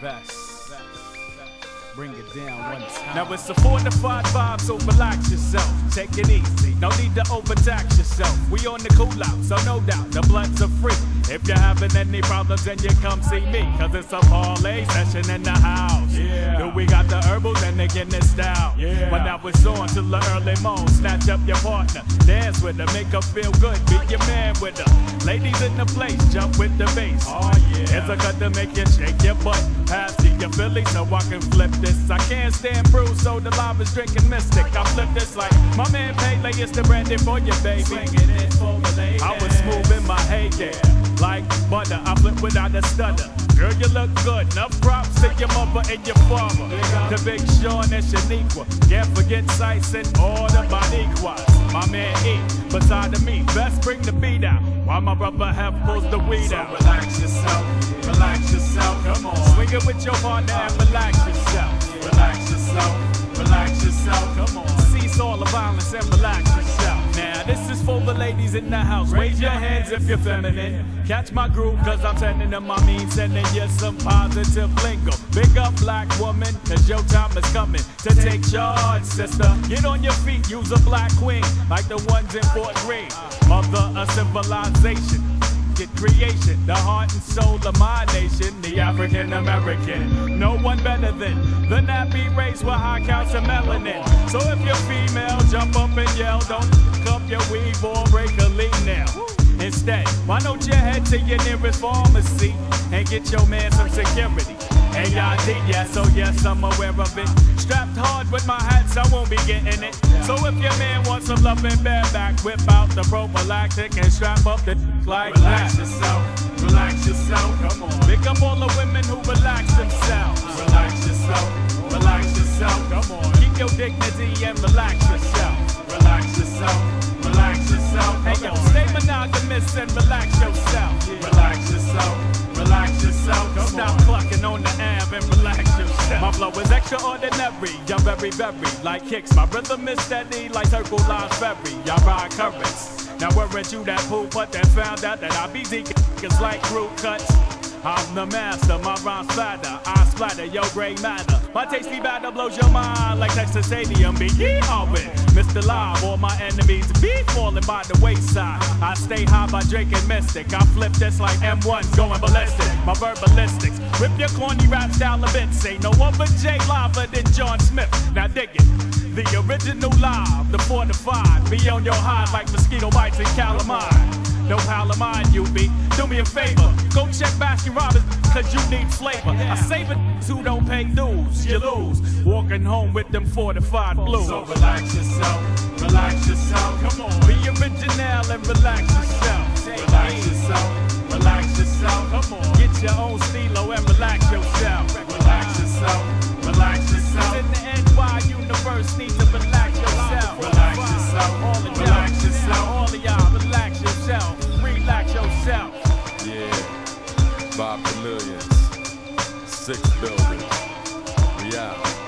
best. Bring it down one time. Now it's a fortified vibe, so relax yourself. Take it easy, no need to overtax yourself. We on the cool out, so no doubt the bloods are free. If you're having any problems, then you come see me. Cause it's a parlay session in the house. Yeah. Do we got the herbals and they getting it style? Yeah. But now it's on till the early morn. Snatch up your partner, dance with her, make her feel good. Be your man with her. Ladies in the place, jump with the bass. Oh, yeah. It's a cut to make you shake your butt. Pass to your Philly so I can flip this. I can't stand Bruce, so the lava's drinking mystic. I flip this like my man Pele is the brandy for you, baby. Swinging it for the lady. I was smooth in my heyday, like butter. I flip without a stutter. Girl, you look good. Enough props to your mother and your father. The big Sean and Shaniqua. Can't forget Sights and all the Boniquas. My man E, beside of me, best bring the beat out. While my brother have pulls the weed So out. relax yourself, relax yourself, come on. Swing it with your partner and relax yourself. Relax yourself, relax yourself, come on. Cease all the violence and relax yourself. Now, this is for the ladies in the house. Raise your hands if you're feminine. Catch my groove, cause I'm sending them my mean, sending you some positive lingo. Big up, black woman, cause your time is coming to take charge, sister. Get on your feet, use a black queen, like the ones in Fort Greene. Mother of civilization. Get creation, the heart and soul of my nation, the African American. No one better than the nappy race with high counts of melanin. So if you're female, jump up and yell, don't up your weave or break a lead now. Instead, why don't you head to your nearest pharmacy and get your man some security? AID, yes, oh yes, I'm aware of it. Strapped hard with my hats, I won't be getting it. So if your man wants some love and bareback, whip out the prophylactic and strap up the like Relax that. yourself, relax yourself, come on. Pick up all the women who relax themselves. Relax yourself, relax yourself, come on. Keep your dignity and relax yourself. Relax yourself, relax yourself, Hey come yo, on. stay monogamous and relax yourself. Stop on. clucking on the ab and relax yourself. My flow is extraordinary. I'm very, very like kicks. My rhythm is steady like Circle Lines Ferry. I ride currents. Now weren't you that pool put that found out that I be niggas like root cuts? I'm the master, my rhymes splatter. I splatter your gray matter. My tasty batter blows your mind like Texas Stadium. Be yeehawing. Mr. Live, all my enemies be falling by the wayside. I stay high by Drake and Mystic. I flip this like M1 going ballistic. My verbalistics rip your corny rap style a bit. Say no other J Lava than John Smith. Now dig it. The original live, the fortified. Be on your hide like mosquito bites and calamine. No pal of mine, you be. Do me a favor, go check Baskin Robbins, cause you need flavor. I save it who don't pay dues, you lose. Walking home with them fortified blues. So relax yourself, relax yourself, come on. Be original and relax yourself. Relax yourself, relax yourself, come on. Get your own stilo and relax yourself. Relax yourself, relax yourself. In the NY universe, need to relax yourself. Relax yourself, five millions, six buildings. We out.